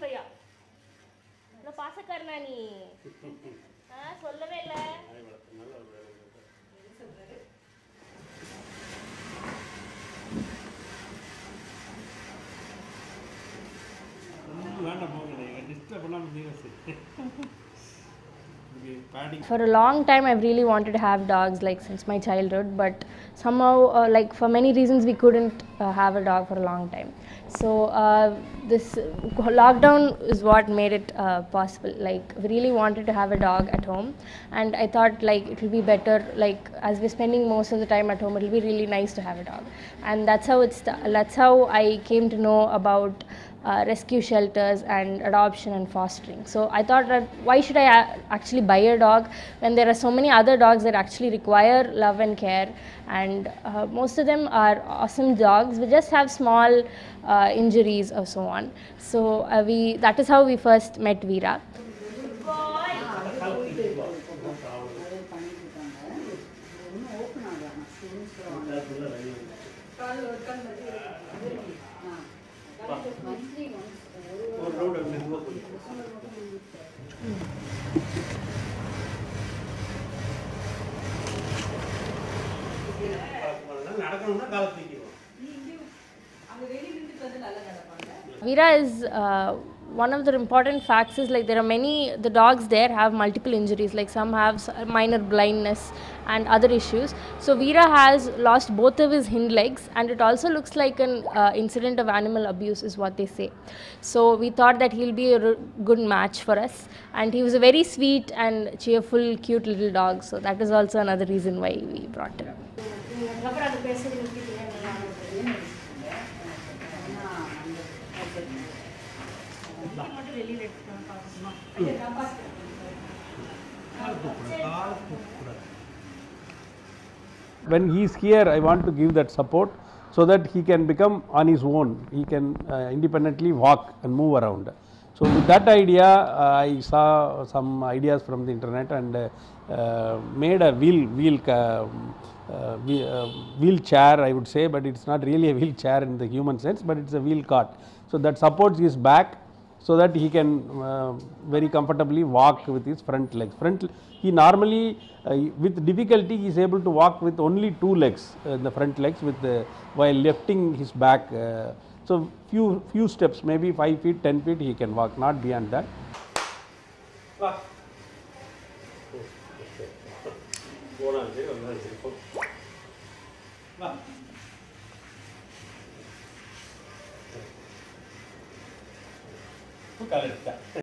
போய்யா இன்னும் பாசக்காரனா நீ? ஆ சொல்லவே இல்லை. வேண்டாம் போகலை டிஸ்டர்ப் பண்ணாமல் நீங்கள் For a long time, I've really wanted to have dogs, like since my childhood, but somehow, uh, like for many reasons, we couldn't uh, have a dog for a long time. So uh, this lockdown is what made it uh, possible. Like we really wanted to have a dog at home, and I thought like it will be better. Like as we're spending most of the time at home, it will be really nice to have a dog, and that's how it's. That's how I came to know about uh, rescue shelters and adoption and fostering. So I thought that why should I a- actually buy a dog when there are so many other dogs that actually require love and care, and uh, most of them are awesome dogs. We just have small uh, injuries or so on. So uh, we that is how we first met Veera. ஒரு நடக்கணும்னா காலை தூக்கிடுவோம் Veera is uh, one of the important facts is like there are many the dogs there have multiple injuries like some have s- minor blindness and other issues so Veera has lost both of his hind legs and it also looks like an uh, incident of animal abuse is what they say so we thought that he'll be a r- good match for us and he was a very sweet and cheerful cute little dog so that is also another reason why we brought him When he is here, I want to give that support so that he can become on his own. He can uh, independently walk and move around. So with that idea, uh, I saw some ideas from the internet and uh, uh, made a wheel wheel uh, wheel, uh, wheelchair, I would say, but it's not really a wheelchair in the human sense, but it's a wheel cart. So that supports his back so that he can uh, very comfortably walk with his front legs. Front, he normally, uh, with difficulty, he is able to walk with only two legs, uh, the front legs, with the, while lifting his back. So few few steps, maybe 5 feet, 10 feet he can walk, not beyond that. Look at it.